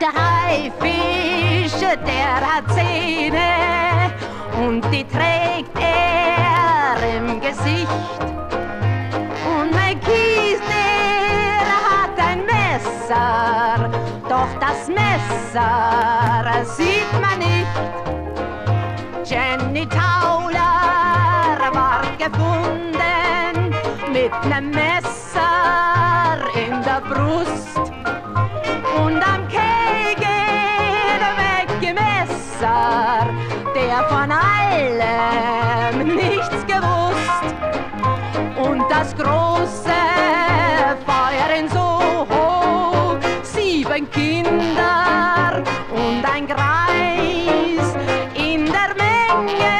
der Haifisch, der hat Zähne und die trägt er im Gesicht. Und mein Kies, der hat ein Messer, doch das Messer sieht man nicht. Jenny Tauler war gefunden mit nem Messer in der Brust allem nichts gewusst. Und das große Feuer in so hoch, sieben Kinder und ein Greis in der Menge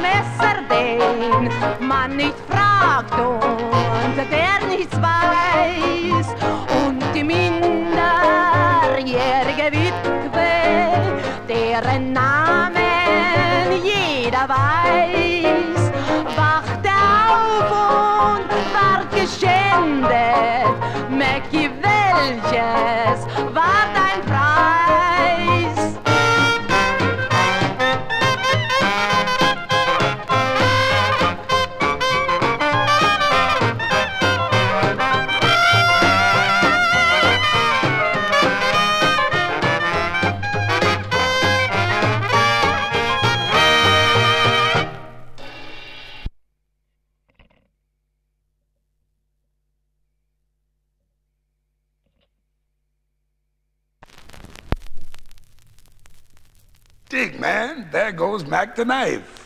Messer, den man nicht fragt und der nichts weiß. Und die minderjährige Witwe, deren Namen jeder weiß, wachte auf und ward geschändet. Mackie, welches Dig, man, there goes Mack the knife.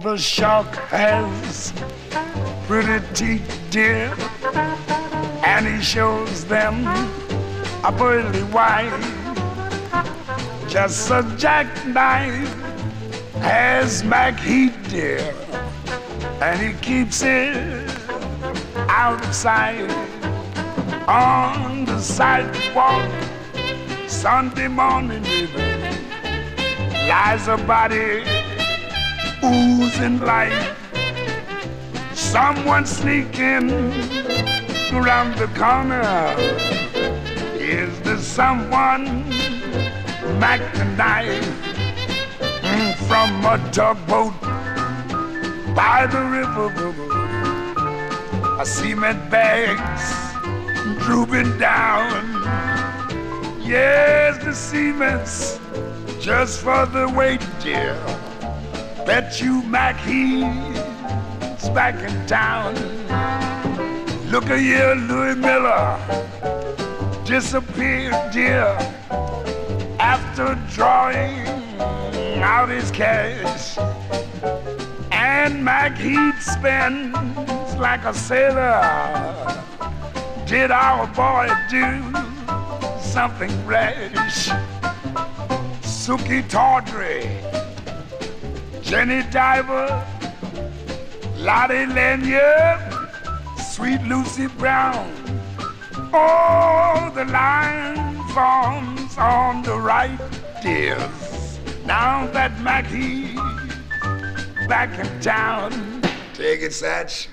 The shark has pretty teeth, dear, and he shows them a pearly white. Just a jackknife has Macheath, dear, and he keeps it out of sight on the sidewalk. Sunday morning, baby, lies a body oozing life. Someone sneaking around the corner. Is there someone Mac knife mm, from a tugboat by the river? I cement bags drooping down. Yes, the cement's just for the weight, dear. Bet you Mackie's back in town. Look at here, Louis Miller disappeared, dear, after drawing out his cash. And Macheath spends like a sailor. Did our boy do something rash? Sukey Tawdry, Jenny Diver, Lotte Lenya, Sweet Lucy Brown. Oh, the line forms on the right, dears. Now that Mackie's back in town, take it, Satch.